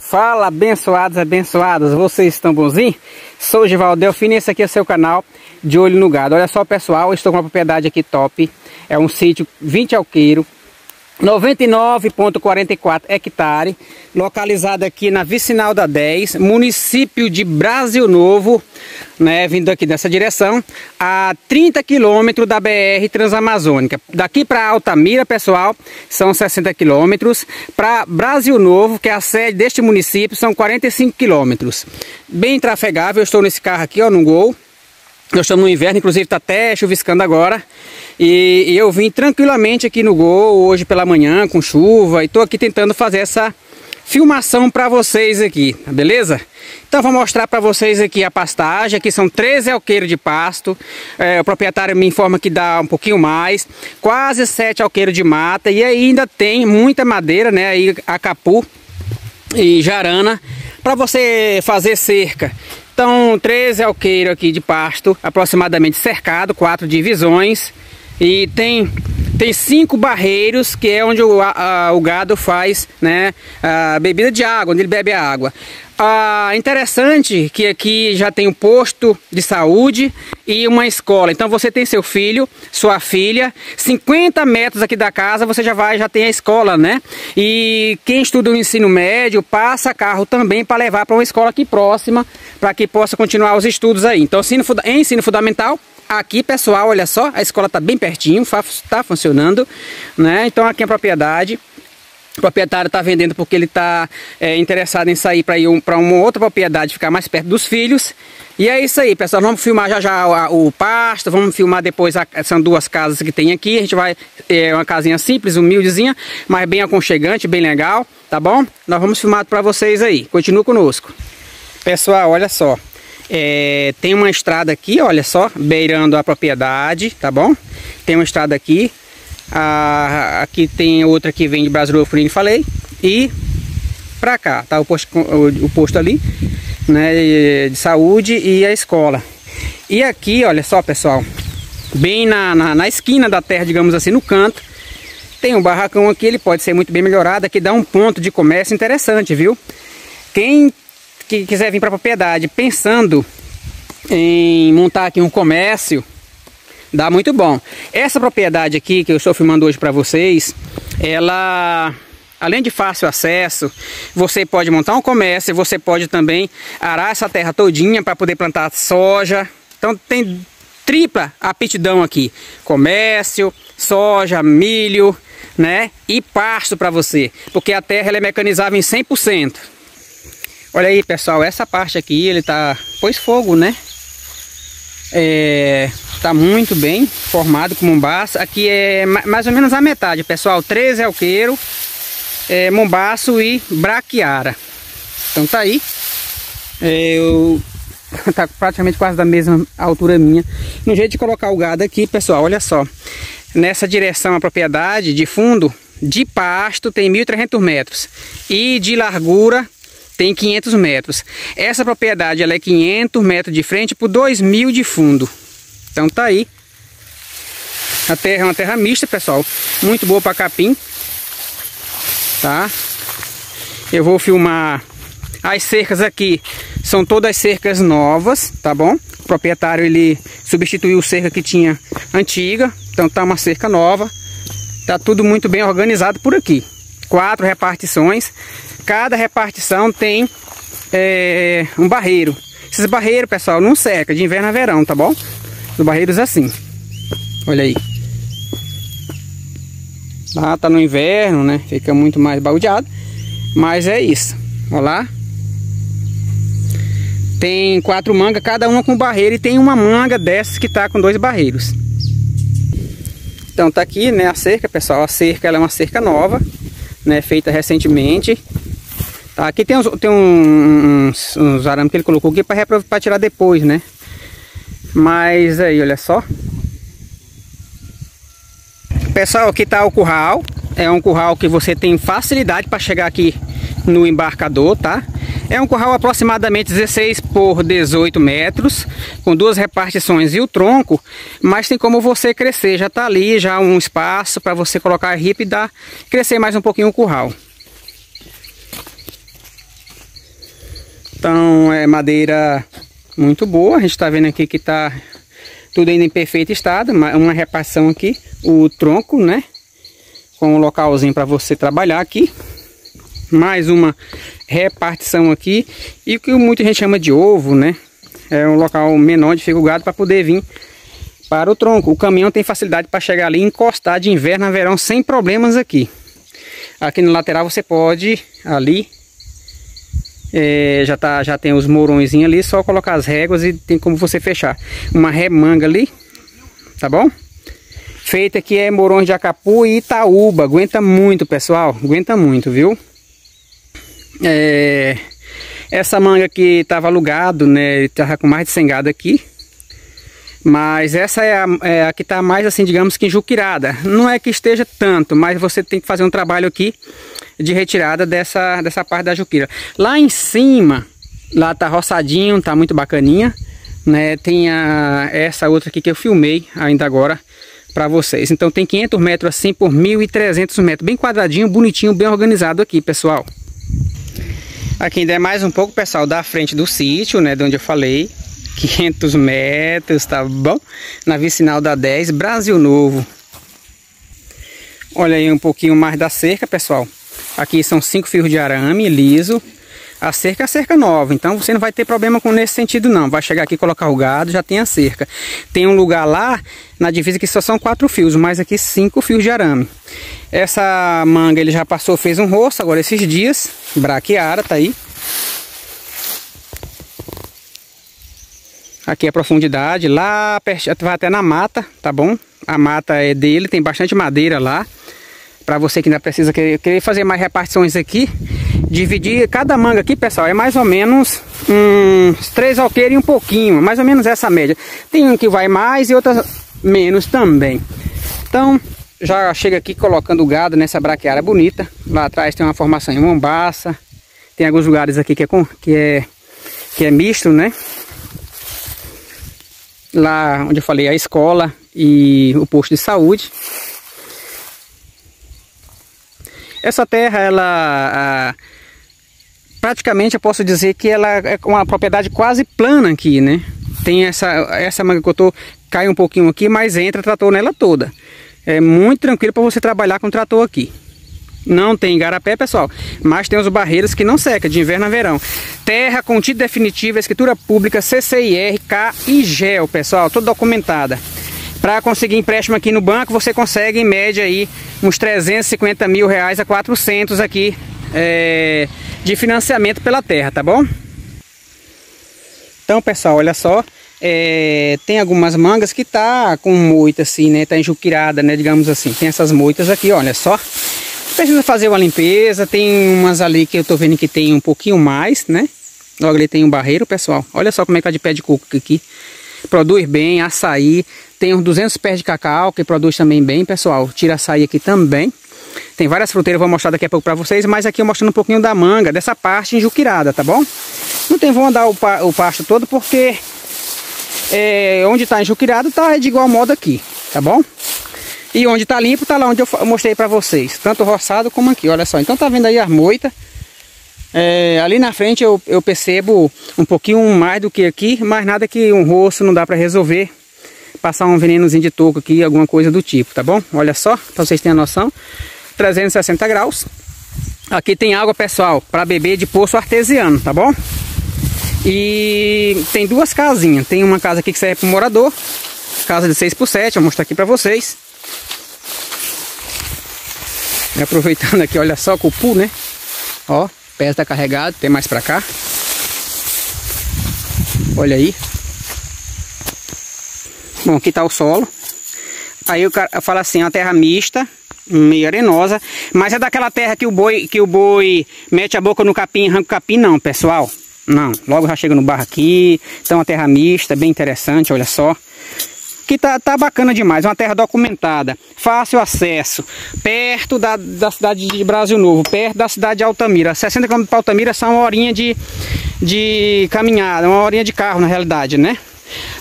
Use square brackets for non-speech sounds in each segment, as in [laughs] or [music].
Fala, abençoados, abençoadas, vocês estão bonzinhos? Sou Givaldo Delfino e esse aqui é o seu canal de Olho no Gado. Olha só, pessoal, estou com uma propriedade aqui top. É um sítio 20 alqueiro, 99,44 hectare, localizado aqui na Vicinal da 10, município de Brasil Novo, né, vindo aqui nessa direção, a 30 quilômetros da BR Transamazônica. Daqui para Altamira, pessoal, são 60 quilômetros. Para Brasil Novo, que é a sede deste município, são 45 quilômetros. Bem trafegável, eu estou nesse carro aqui, ó, no Gol. Nós estamos no inverno, inclusive está até chuviscando agora. E, e, eu vim tranquilamente aqui no Gol hoje pela manhã com chuva e estou aqui tentando fazer essa filmação para vocês aqui, tá beleza? Então vou mostrar para vocês aqui a pastagem, aqui são 13 alqueiros de pasto, é, o proprietário me informa que dá um pouquinho mais, quase 7 alqueiros de mata e ainda tem muita madeira, né, aí capu e jarana para você fazer cerca. Então 13 alqueiros aqui de pasto, aproximadamente cercado, quatro divisões, e tem tem cinco barreiros que é onde o, a, o gado faz né, a bebida de água, onde ele bebe a água. Ah, interessante que aqui já tem um posto de saúde e uma escola. Então você tem seu filho, sua filha, 50 metros aqui da casa você já vai, já tem a escola, né? E quem estuda o ensino médio passa carro também para levar para uma escola aqui próxima, para que possa continuar os estudos aí. Então ensino, fundamental Aqui, pessoal, olha só, a escola está bem pertinho, está funcionando, né? Então aqui é a propriedade. O proprietário está vendendo porque ele está é, interessado em sair para ir um, para uma outra propriedade, ficar mais perto dos filhos. E é isso aí, pessoal. Vamos filmar já já o, o pasto, vamos filmar depois, a, são duas casas que tem aqui. A gente vai, é uma casinha simples, humildezinha, mas bem aconchegante, bem legal, tá bom? Nós vamos filmar para vocês aí. Continua conosco. Pessoal, olha só. É, tem uma estrada aqui, olha só, beirando a propriedade, tá bom? Tem uma estrada aqui. A, aqui tem outra que vem de Brasileiro Furinho, falei. E pra cá, tá o posto, o, o posto ali, né, de saúde e a escola. E aqui, olha só, pessoal, bem na, na, na esquina da terra, digamos assim, no canto, tem um barracão aqui, ele pode ser muito bem melhorado, aqui dá um ponto de comércio interessante, viu? Quem que quiser vir para a propriedade pensando em montar aqui um comércio, dá muito bom. Essa propriedade aqui que eu estou filmando hoje para vocês, ela além de fácil acesso, você pode montar um comércio, você pode também arar essa terra todinha para poder plantar soja. Então tem tripla aptidão aqui: comércio, soja, milho, né? E pasto para você, porque a terra ela é mecanizável em 100%. Olha aí, pessoal, essa parte aqui, ele tá... Pôs fogo, né? É, tá muito bem formado com mombaço. Aqui é mais ou menos a metade, pessoal. 13 alqueiro, é, mombaço e braquiara. Então tá aí. É, eu... [laughs] Tá praticamente quase da mesma altura minha. No jeito de colocar o gado aqui, pessoal, olha só. Nessa direção a propriedade de fundo, de pasto tem 1.300 metros. E de largura tem 500 metros. Essa propriedade ela é 500 metros de frente por 2 mil de fundo. Então tá aí. A terra é uma terra mista, pessoal. Muito boa para capim. Tá? Eu vou filmar as cercas aqui. São todas cercas novas, tá bom? O proprietário ele substituiu cerca que tinha antiga. Então tá uma cerca nova. Tá tudo muito bem organizado por aqui. Quatro repartições cada repartição tem é, um barreiro. Esses barreiros, pessoal, não seca de inverno a verão, tá bom? Os barreiros assim. Olha aí. Lá tá no inverno, né? Fica muito mais baldeado. Mas é isso. Olha lá. Tem quatro mangas, cada uma com barreiro. E tem uma manga dessas que tá com dois barreiros. Então tá aqui, né, a cerca, pessoal. A cerca ela é uma cerca nova, né? Feita recentemente. Tá, aqui tem, uns, tem uns, uns arames que ele colocou aqui para tirar depois, né? Mas aí, olha só. Pessoal, aqui tá o curral. É um curral que você tem facilidade para chegar aqui no embarcador, tá? É um curral aproximadamente 16 por 18 metros, com duas repartições e o tronco, mas tem como você crescer, já está ali, já um espaço para você colocar a ripa e dar, crescer mais um pouquinho o curral. Então é madeira muito boa, a gente está vendo aqui que está tudo ainda em perfeito estado, uma repartição aqui, o tronco, né? Com um localzinho para você trabalhar aqui. Mais uma repartição aqui. E o que muita gente chama de ovo, né? É um local menor de gado para poder vir para o tronco. O caminhão tem facilidade para chegar ali e encostar de inverno a verão sem problemas aqui. Aqui no lateral você pode ali é, já, tá, já tem os morões ali, só colocar as réguas e tem como você fechar. Uma remanga ali, tá bom? Feita aqui é morões de Acapu e Itaúba, aguenta muito pessoal, aguenta muito, viu? É, essa manga aqui estava alugado, né, estava com mais de 100 gado aqui. Mas essa é a, é a que está mais assim, digamos que enjuquirada. Não é que esteja tanto, mas você tem que fazer um trabalho aqui de retirada dessa, dessa parte da juquira. Lá em cima, lá tá roçadinho, tá muito bacaninha, né? Tem a, essa outra aqui que eu filmei ainda agora para vocês. Então tem 500 metros assim por 1.300 metros, bem quadradinho, bonitinho, bem organizado aqui, pessoal. Aqui ainda é mais um pouco, pessoal, da frente do sítio, né, de onde eu falei. 500 metros, tá bom? Na vicinal da 10, Brasil Novo. Olha aí um pouquinho mais da cerca, pessoal. Aqui são cinco fios de arame liso. A cerca é a cerca nova, então você não vai ter problema com nesse sentido não. Vai chegar aqui colocar o gado, já tem a cerca. Tem um lugar lá na divisa que só são quatro fios, mas aqui cinco fios de arame. Essa manga ele já passou, fez um rosto agora esses dias. Braquiara, tá aí. Aqui é a profundidade, lá vai até na mata, tá bom? A mata é dele, tem bastante madeira lá. Para você que ainda precisa querer, querer, fazer mais repartições aqui, dividir cada manga aqui, pessoal, é mais ou menos uns três alqueiros e um pouquinho, mais ou menos essa média. Tem um que vai mais e outras menos também. Então, já chega aqui colocando o gado nessa braquiária bonita. Lá atrás tem uma formação em mombaça. Tem alguns lugares aqui que é, que é, que é misto, né? Lá onde eu falei a escola e o posto de saúde. Essa terra, ela... Praticamente eu posso dizer que ela é uma propriedade quase plana aqui, né? Tem essa, essa manga que eu tô, cai um pouquinho aqui, mas entra trator nela toda. É muito tranquilo para você trabalhar com trator aqui. Não tem garapé, pessoal, mas tem os barreiros que não seca, de inverno a verão. Terra com título definitivo, escritura pública, CCIR, K e GEL, pessoal, tudo documentada. Para conseguir empréstimo aqui no banco, você consegue em média aí uns 350 mil reais a 400 aqui é, de financiamento pela terra, tá bom? Então, pessoal, olha só, é, tem algumas mangas que tá com moita assim, né? Tá enjuquirada, né? Digamos assim. Tem essas moitas aqui, olha só. Precisa fazer uma limpeza. Tem umas ali que eu tô vendo que tem um pouquinho mais, né? Logo ali tem um barreiro, pessoal. Olha só como é que tá de pé de coco aqui. Produz bem, açaí. Tem uns 200 pés de cacau, que produz também bem, pessoal. Tira açaí aqui também. Tem várias fruteiras, vou mostrar daqui a pouco para vocês, mas aqui eu mostrando um pouquinho da manga, dessa parte enjuquirada, tá bom? Não tem vou andar o, pa o pasto todo porque é, onde está enjuquirado tá de igual modo aqui, tá bom? E onde está limpo tá lá onde eu mostrei para vocês, tanto roçado como aqui, olha só. Então tá vendo aí as moitas. É, ali na frente eu, eu percebo um pouquinho mais do que aqui, mas nada que um rosto não dá para resolver passar um venenozinho de toco aqui, alguma coisa do tipo, tá bom? Olha só, para vocês terem a noção. 360 graus. Aqui tem água, pessoal, para beber de poço artesiano, tá bom? E tem duas casinhas. Tem uma casa aqui que serve para morador. Casa de 6 por 7, vou mostrar aqui para vocês. E aproveitando aqui, olha só o cupu, né? Ó, pé tá carregado, tem mais para cá. Olha aí. Bom, aqui tá o solo. Aí o cara fala assim, uma terra mista, meio arenosa, mas é daquela terra que o boi que o boi mete a boca no capim, arranca o capim não, pessoal. Não, logo já chega no barro aqui. Então a terra mista, bem interessante, olha só. Que tá, tá bacana demais, uma terra documentada, fácil acesso, perto da, da cidade de Brasil Novo, perto da cidade de Altamira. 60 km para Altamira são uma horinha de, de caminhada, uma horinha de carro na realidade, né?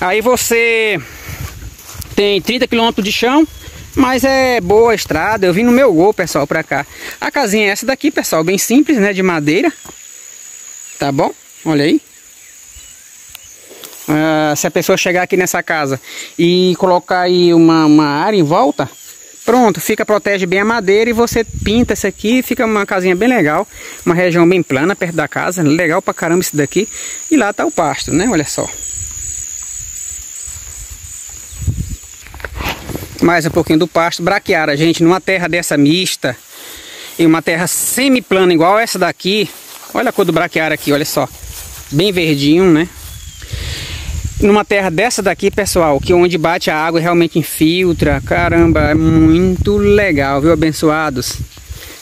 Aí você tem 30 km de chão, mas é boa a estrada. Eu vim no meu gol, pessoal, pra cá. A casinha é essa daqui, pessoal, bem simples, né? De madeira. Tá bom? Olha aí. Uh, se a pessoa chegar aqui nessa casa e colocar aí uma, uma área em volta, pronto, fica, protege bem a madeira e você pinta isso aqui, fica uma casinha bem legal, uma região bem plana perto da casa, legal pra caramba isso daqui. E lá tá o pasto, né? Olha só. Mais um pouquinho do pasto, braquiara, gente, numa terra dessa mista e uma terra semi-plana igual essa daqui. Olha a cor do braquiara aqui, olha só. Bem verdinho, né? Numa terra dessa daqui, pessoal, que onde bate a água realmente infiltra, caramba, é muito legal, viu, abençoados?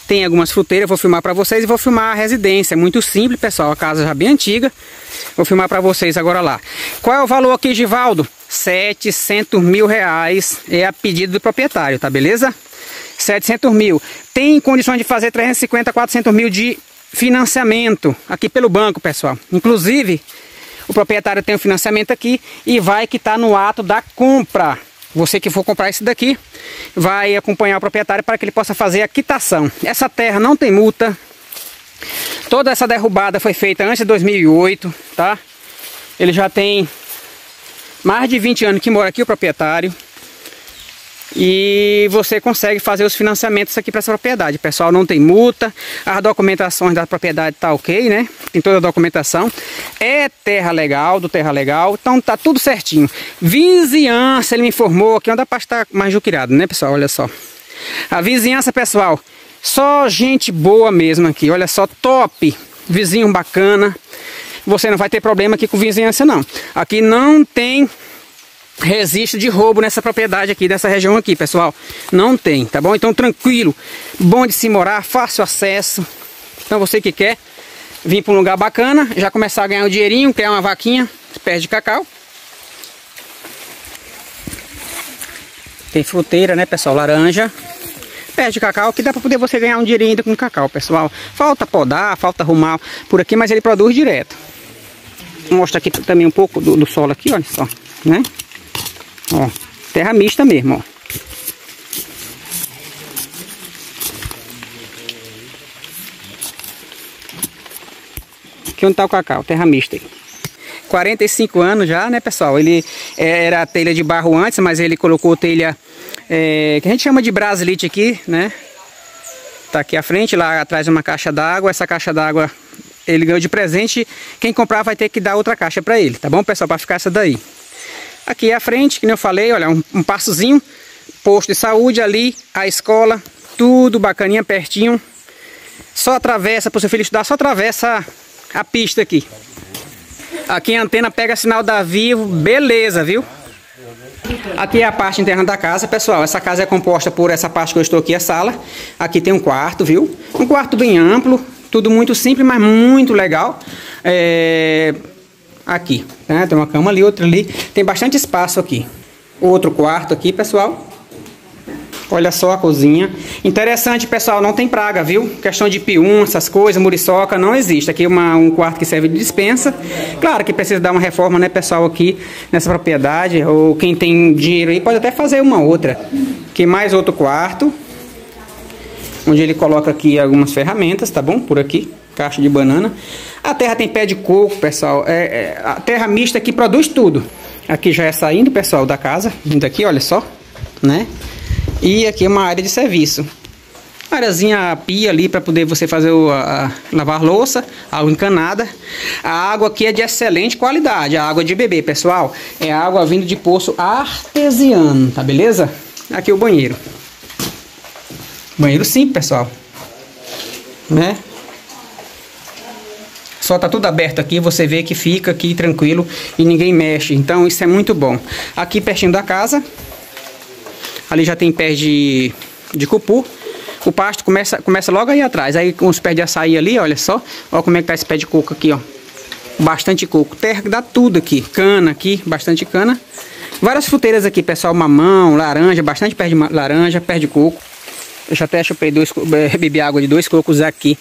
Tem algumas fruteiras, vou filmar para vocês e vou filmar a residência, muito simples, pessoal, a casa já bem antiga. Vou filmar para vocês agora lá. Qual é o valor aqui, Givaldo? 700 mil reais é a pedido do proprietário, tá beleza? 700 mil. Tem condições de fazer 350, 400 mil de financiamento aqui pelo banco, pessoal. Inclusive, o proprietário tem o financiamento aqui e vai quitar no ato da compra. Você que for comprar isso daqui, vai acompanhar o proprietário para que ele possa fazer a quitação. Essa terra não tem multa. Toda essa derrubada foi feita antes de 2008, tá? Ele já tem mais de 20 anos que mora aqui o proprietário. E você consegue fazer os financiamentos aqui para essa propriedade. Pessoal, não tem multa, as documentações da propriedade tá ok, né? Tem toda a documentação. É terra legal, do terra legal, então tá tudo certinho. Vizinhança, ele me informou que anda para estar mais juquirado, né, pessoal? Olha só. A vizinhança, pessoal, só gente boa mesmo aqui. Olha só, top. Vizinho bacana. Você não vai ter problema aqui com vizinhança, não. Aqui não tem registro de roubo nessa propriedade aqui, dessa região aqui, pessoal. Não tem, tá bom? Então tranquilo, bom de se morar, fácil acesso. Então você que quer vir para um lugar bacana, já começar a ganhar um dinheirinho, criar uma vaquinha, pé de cacau. Tem fruteira, né, pessoal? Laranja. Pé de cacau, que dá para poder você ganhar um dinheirinho com cacau, pessoal. Falta podar, falta arrumar por aqui, mas ele produz direto. Vou mostrar aqui também um pouco do, do solo aqui, olha só, né? Ó, terra mista mesmo, ó. Aqui onde tá o cacau, terra mista aí. 45 anos já, né, pessoal? Ele é, era telha de barro antes, mas ele colocou telha é, que a gente chama de brasilite aqui, né? Tá aqui à frente, lá atrás uma caixa d'água. Essa caixa d'água ele ganhou de presente. Quem comprar vai ter que dar outra caixa para ele, tá bom, pessoal? Para ficar essa daí. Aqui à frente, que eu falei, olha, um, um passozinho, posto de saúde ali, a escola, tudo bacaninha, pertinho. Só atravessa, para o seu filho estudar, só atravessa a pista aqui. Aqui a antena pega sinal da Vivo, beleza, viu? Aqui é a parte interna da casa, pessoal. Essa casa é composta por essa parte que eu estou aqui, a sala. Aqui tem um quarto, viu? Um quarto bem amplo, tudo muito simples, mas muito legal. É aqui, né? Tem uma cama ali, outra ali. Tem bastante espaço aqui. Outro quarto aqui, pessoal. Olha só a cozinha. Interessante, pessoal, não tem praga, viu? Questão de pium, essas coisas, muriçoca, não existe. Aqui uma, um quarto que serve de dispensa. Claro que precisa dar uma reforma, né, pessoal, aqui nessa propriedade. Ou quem tem dinheiro aí pode até fazer uma outra. Aqui mais outro quarto. Onde ele coloca aqui algumas ferramentas, tá bom? Por aqui caixa de banana. A terra tem pé de coco, pessoal. É, é, a terra mista aqui produz tudo. Aqui já é saindo, pessoal, da casa. Vindo aqui, olha só, né? E aqui é uma área de serviço. Areazinha pia ali para poder você fazer o, a, a, lavar louça, água encanada. A água aqui é de excelente qualidade, a água de beber, pessoal. É água vindo de poço artesiano, tá beleza? Aqui o banheiro. Banheiro simples, pessoal. Né? Só tá tudo aberto aqui, você vê que fica aqui tranquilo e ninguém mexe. Então isso é muito bom. Aqui pertinho da casa, ali já tem pés de, de cupu. O pasto começa, começa logo aí atrás. Aí com os pés de açaí ali, olha só. Olha como é que tá esse pé de coco aqui, ó. Bastante coco. Terra dá tudo aqui. Cana aqui, bastante cana. Várias fruteiras aqui, pessoal, mamão, laranja, bastante pé de laranja, pé de coco. Eu já até chupei dois, [laughs] bebi água de dois cocos aqui.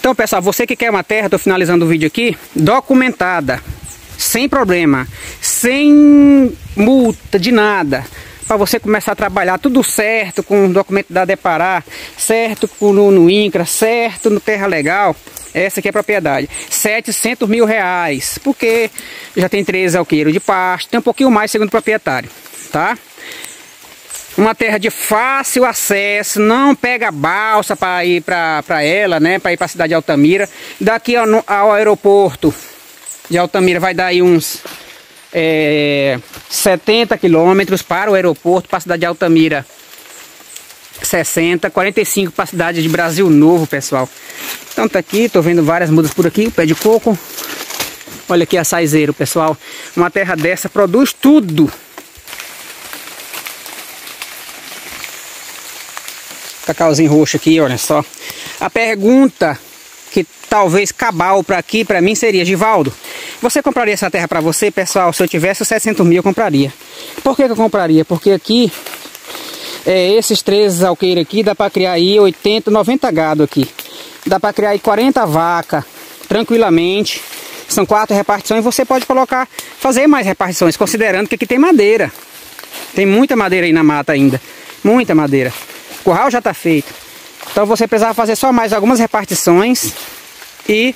Então, pessoal, você que quer uma terra, estou finalizando o vídeo aqui, documentada, sem problema, sem multa de nada para você começar a trabalhar tudo certo com o documento da Deparar, certo no, no INCRA, certo no Terra Legal, essa aqui é a propriedade. 700 mil reais, porque já tem três alqueiros de pasto, tem um pouquinho mais segundo o proprietário, tá? Uma terra de fácil acesso, não pega balsa para ir para ela, né? Para ir para a cidade de Altamira. Daqui ao, ao aeroporto de Altamira vai dar aí uns é, 70 quilômetros para o aeroporto, para a cidade de Altamira. 60, 45 para a cidade de Brasil Novo, pessoal. Então tá aqui, tô vendo várias mudas por aqui, o pé de coco. Olha aqui a saizeiro, pessoal. Uma terra dessa produz tudo. Cacauzinho roxo aqui, olha só. A pergunta que talvez cabal para aqui, para mim, seria, Givaldo, você compraria essa terra para você, pessoal? Se eu tivesse 700 mil, eu compraria. Por que, que eu compraria? Porque aqui, é, esses três alqueiros aqui, dá para criar aí 80, 90 gado aqui. Dá para criar aí 40 vacas, tranquilamente. São quatro repartições, você pode colocar, fazer mais repartições, considerando que aqui tem madeira. Tem muita madeira aí na mata ainda. Muita madeira. O curral já está feito. Então você precisava fazer só mais algumas repartições e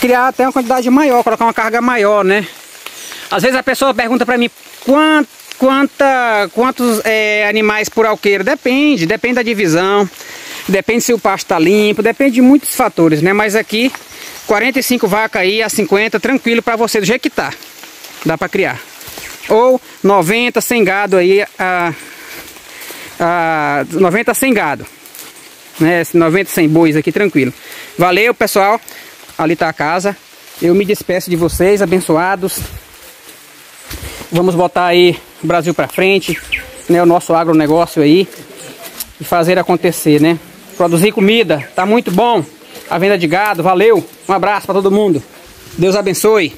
criar até uma quantidade maior, colocar uma carga maior, né? Às vezes a pessoa pergunta para mim quant, quanta, quantos é, animais por alqueiro. Depende, depende da divisão, depende se o pasto está limpo, depende de muitos fatores, né? Mas aqui, 45 vacas aí a 50, tranquilo para você, do jeito que tá. Dá para criar. Ou 90 sem gado aí, a, a 90 sem gado. Né? 90 sem bois aqui, tranquilo. Valeu, pessoal. Ali está a casa. Eu me despeço de vocês, abençoados. Vamos botar aí o Brasil para frente, né? O nosso agronegócio aí e fazer acontecer, né? Produzir comida, tá muito bom. A venda de gado, valeu. Um abraço para todo mundo. Deus abençoe.